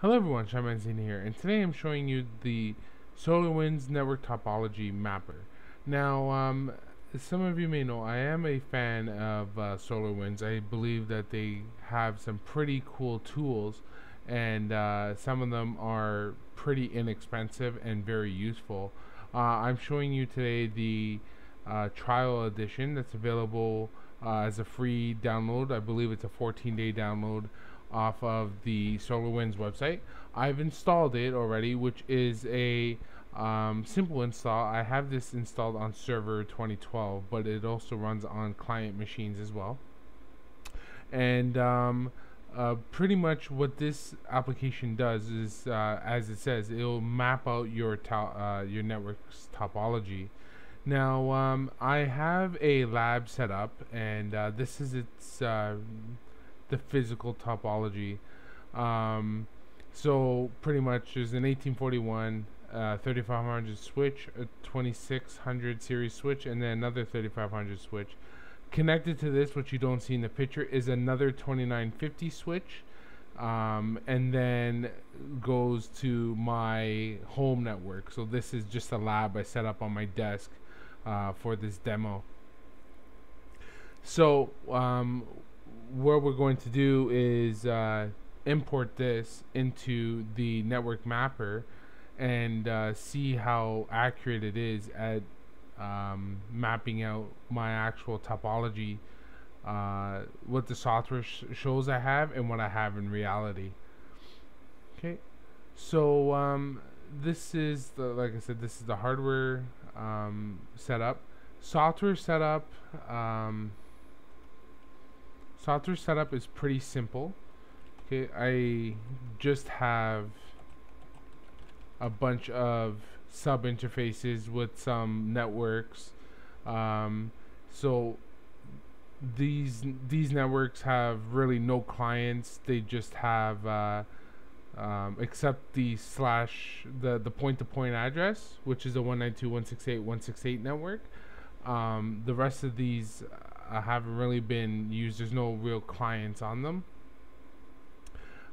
Hello everyone, Sean Mancini here, and today I'm showing you the SolarWinds Network Topology Mapper. Now, um, some of you may know I am a fan of uh, SolarWinds. I believe that they have some pretty cool tools, and uh, some of them are pretty inexpensive and very useful. Uh, I'm showing you today the uh, trial edition that's available uh, as a free download. I believe it's a 14 day download off of the SolarWinds website. I've installed it already, which is a um, simple install. I have this installed on server 2012, but it also runs on client machines as well. And um, uh, pretty much what this application does is, uh, as it says, it'll map out your uh, your network's topology. Now, um, I have a lab set up, and uh, this is its uh, the physical topology. Um, so pretty much there's an 1841 uh, 3500 switch, a 2600 series switch, and then another 3500 switch. Connected to this, what you don't see in the picture, is another 2950 switch, um, and then goes to my home network. So this is just a lab I set up on my desk uh, for this demo. So um, what we're going to do is uh, import this into the network mapper and uh, see how accurate it is at um, mapping out my actual topology uh, what the software sh shows I have and what I have in reality. Okay. So um, this is the like I said this is the hardware um, setup. Software setup um, software setup is pretty simple. Okay I just have a bunch of sub interfaces with some networks. Um, so these these networks have really no clients. They just have uh, um, except the slash the the point to point address which is a 192.168.168 network. Um, the rest of these uh, haven't really been used. There's no real clients on them.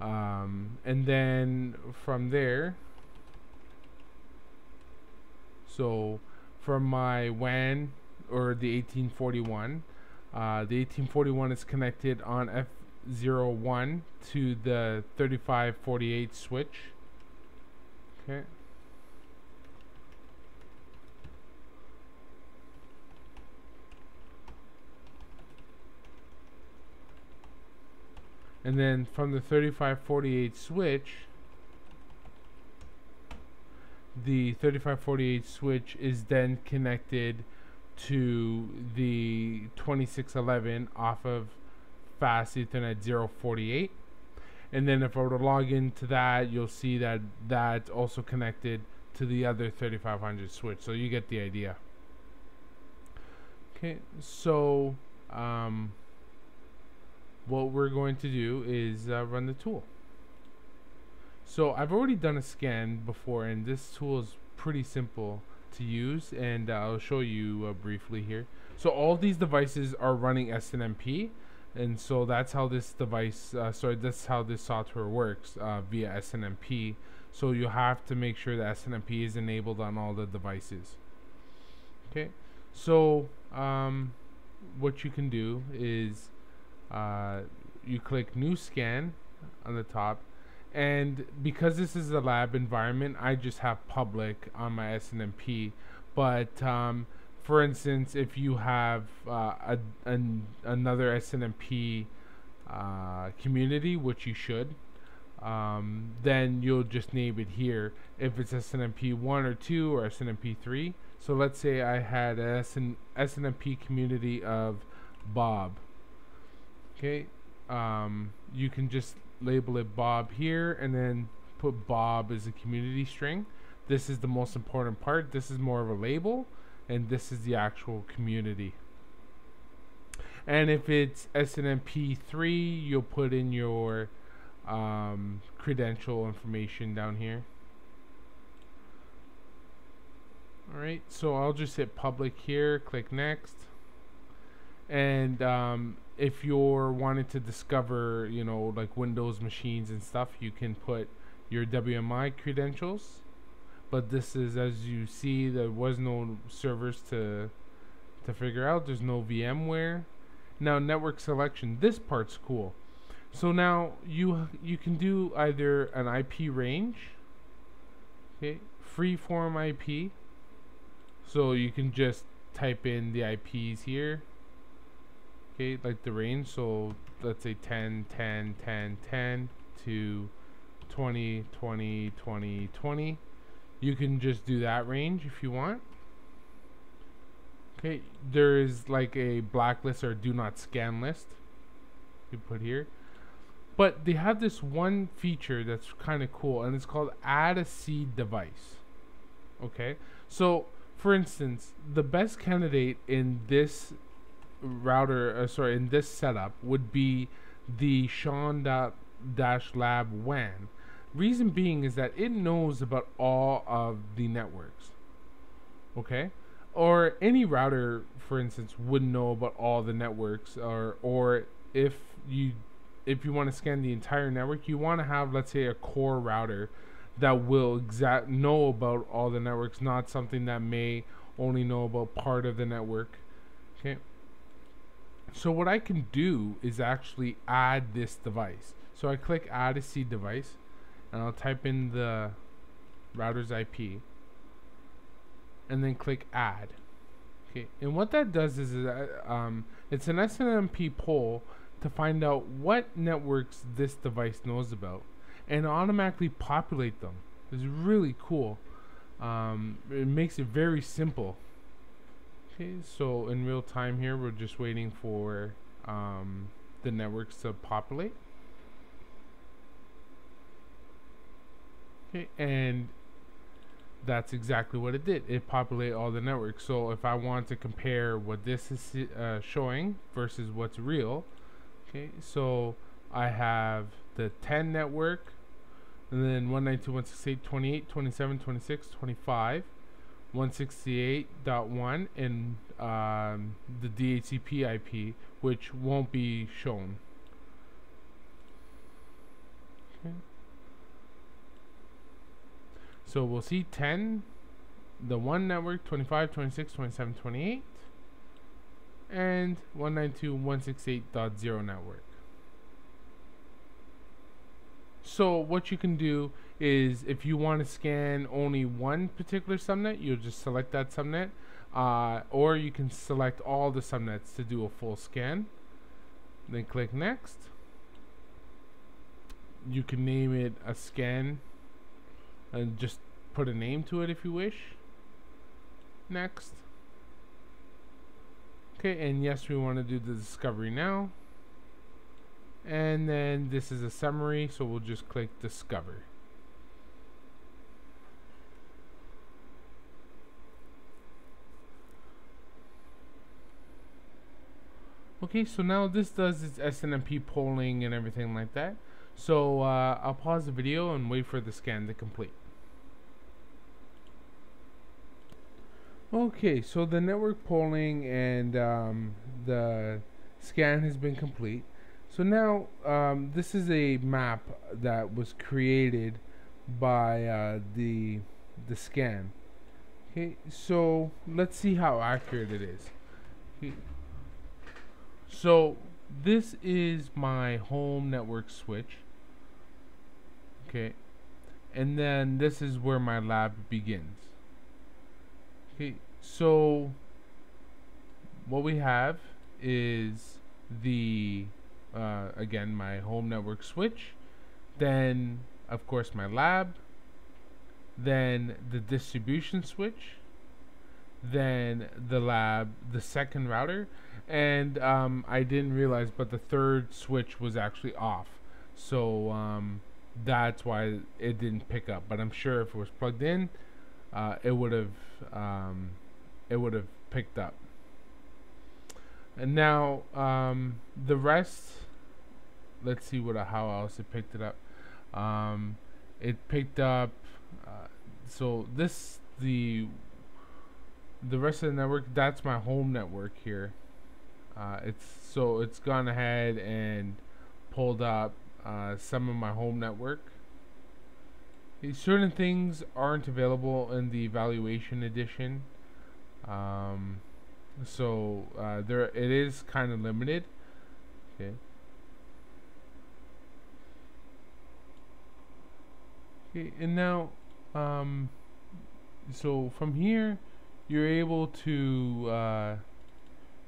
Um, and then from there, so from my WAN or the 1841, uh, the 1841 is connected on F01 to the 3548 switch. Okay. And then from the 3548 switch the 3548 switch is then connected to the 2611 off of fast ethernet 048 and then if I were to log into that you'll see that that's also connected to the other 3500 switch so you get the idea. Okay so um, what we're going to do is uh, run the tool. So I've already done a scan before and this tool is pretty simple to use and uh, I'll show you uh, briefly here. So all these devices are running SNMP and so that's how this device, uh, sorry, that's how this software works uh, via SNMP. So you have to make sure that SNMP is enabled on all the devices. Okay, so um, what you can do is uh, you click new scan on the top. And because this is a lab environment I just have public on my SNMP but um, for instance if you have uh, a, an, another SNMP uh, community which you should um, then you'll just name it here. If it's SNMP 1 or 2 or SNMP 3 so let's say I had a SN SNMP community of Bob okay um, you can just label it Bob here and then put Bob as a community string. This is the most important part. This is more of a label and this is the actual community. And if it's SNMP3 you'll put in your um, credential information down here. Alright so I'll just hit public here click next and um, if you're wanting to discover you know like windows machines and stuff you can put your WMI credentials. But this is, as you see, there was no servers to to figure out. There's no VMware. Now network selection. This part's cool. So now you you can do either an IP range, okay, freeform IP. So you can just type in the IPs here, okay, like the range. So let's say 10, 10, 10, 10 to 20, 20, 20, 20. You can just do that range if you want. Okay, there is like a blacklist or do not scan list you put here. But they have this one feature that's kind of cool and it's called add a seed device. Okay, so for instance, the best candidate in this router, uh, sorry, in this setup would be the Sean Dash Lab WAN. Reason being is that it knows about all of the networks. Okay, or any router, for instance, would know about all the networks, or or if you if you want to scan the entire network, you want to have let's say a core router that will exact know about all the networks, not something that may only know about part of the network. Okay. So what I can do is actually add this device. So I click add a seed device and I'll type in the router's IP and then click add. Okay, and what that does is, um, it's an SNMP poll to find out what networks this device knows about and automatically populate them. It's really cool. Um, it makes it very simple. Okay, so in real time here, we're just waiting for um, the networks to populate. Okay, and that's exactly what it did. It populated all the networks. So if I want to compare what this is uh, showing versus what's real, okay, so I have the 10 network, and then 192.168.28, 27, 26, 25, 168.1, and um, the DHCP IP, which won't be shown. Okay. So we'll see 10, the one network, 25, 26, 27, 28, and 192.168.0 network. So what you can do is if you want to scan only one particular subnet, you'll just select that subnet. Uh, or you can select all the subnets to do a full scan. Then click next. You can name it a scan and just put a name to it if you wish. Next. Okay, and yes, we want to do the discovery now and then this is a summary so we'll just click discover okay so now this does its SNMP polling and everything like that so uh, I'll pause the video and wait for the scan to complete okay so the network polling and um, the scan has been complete so now um, this is a map that was created by uh, the the scan. Okay, so let's see how accurate it is. Okay. So this is my home network switch. Okay, and then this is where my lab begins. Okay, so what we have is the uh, again my home network switch. Then of course my lab. Then the distribution switch. Then the lab the second router and um, I didn't realize but the third switch was actually off. So um, that's why it didn't pick up. But I'm sure if it was plugged in uh, it would have um, it would have picked up. And now um, the rest let's see what how else it picked it up. Um, it picked up uh, so this the the rest of the network that's my home network here uh, it's so it's gone ahead and pulled up uh, some of my home network certain things aren't available in the evaluation edition. Um, so uh, there it is kind of limited. Okay. Okay, and now, um, so from here, you're able to uh,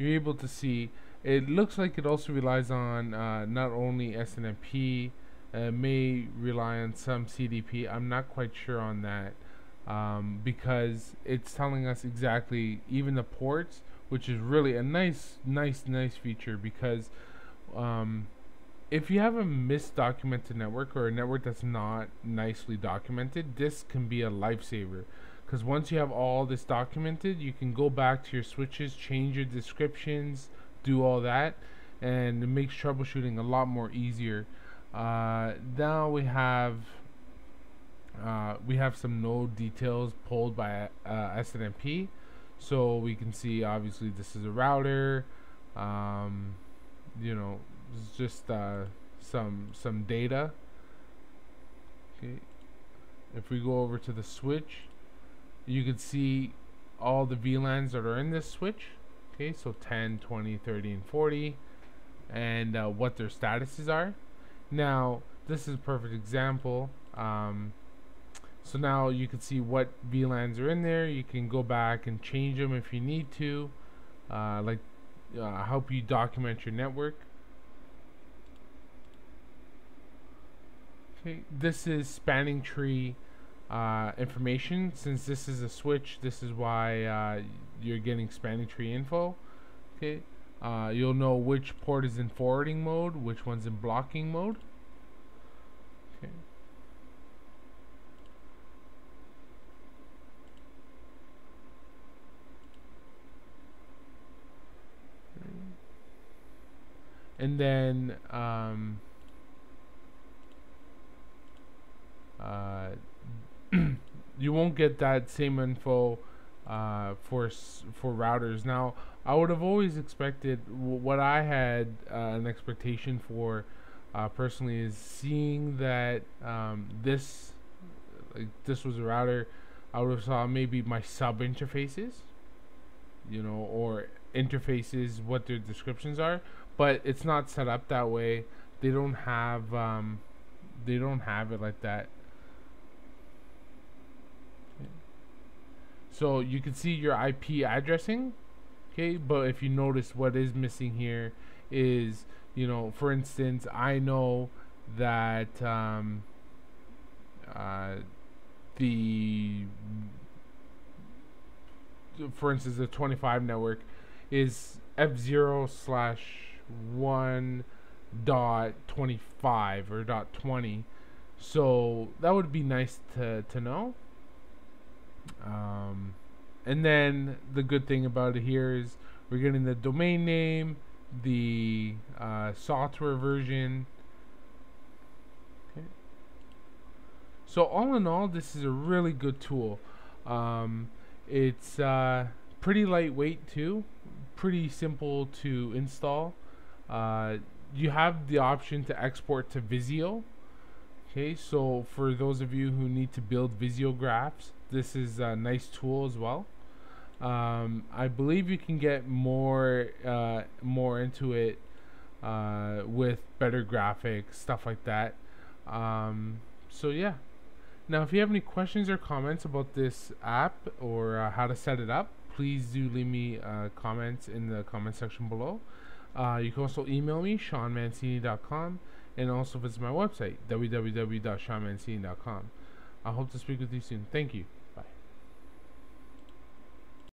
you're able to see. It looks like it also relies on uh, not only SNMP, uh, may rely on some CDP. I'm not quite sure on that um, because it's telling us exactly even the ports, which is really a nice, nice, nice feature because. Um, if you have a misdocumented network or a network that's not nicely documented, this can be a lifesaver. Because once you have all this documented, you can go back to your switches, change your descriptions, do all that, and it makes troubleshooting a lot more easier. Uh, now we have uh, we have some node details pulled by uh, SNMP, so we can see obviously this is a router. Um, you know, it's just uh, some some data. Okay, if we go over to the switch, you can see all the VLANs that are in this switch. Okay, so 10, 20, 30, and 40, and uh, what their statuses are. Now, this is a perfect example. Um, so now you can see what VLANs are in there. You can go back and change them if you need to, uh, like uh, help you document your network. Okay, this is spanning tree uh, information. Since this is a switch, this is why uh, you're getting spanning tree info. Okay, uh, you'll know which port is in forwarding mode, which one's in blocking mode. Okay. And then um, uh, you won't get that same info uh, for for routers. Now, I would have always expected what I had uh, an expectation for uh, personally is seeing that um, this like this was a router. I would have saw maybe my sub interfaces, you know, or interfaces what their descriptions are, but it's not set up that way. They don't have um, they don't have it like that. So you can see your IP addressing, okay. But if you notice, what is missing here is, you know, for instance, I know that um, uh, the, for instance, the 25 network is f0 slash 1 dot 25 or dot 20 so that would be nice to, to know um, and then the good thing about it here is we're getting the domain name, the uh, software version. Okay. So all in all, this is a really good tool. Um, it's uh, pretty lightweight too, pretty simple to install. Uh, you have the option to export to Visio. Okay, so for those of you who need to build Visio graphs, this is a nice tool as well. Um, I believe you can get more uh, more into it uh, with better graphics, stuff like that. Um, so yeah. Now, if you have any questions or comments about this app or uh, how to set it up, please do leave me uh, comments in the comment section below. Uh, you can also email me, seanmancini.com, and also visit my website, www.seanmancini.com. I hope to speak with you soon. Thank you.